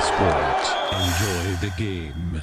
Sports. Enjoy the game.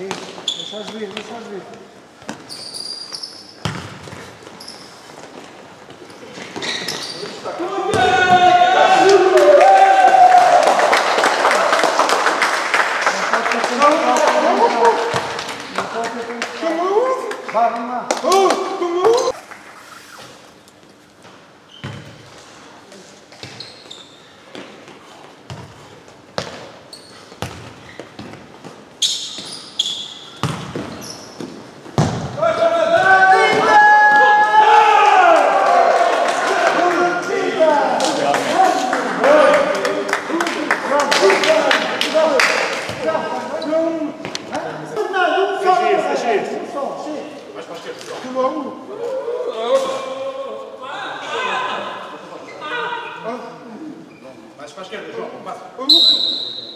Deixa vir, deixa vir. Vai, vamos lá. Mais para a esquerda, João, passa. Um,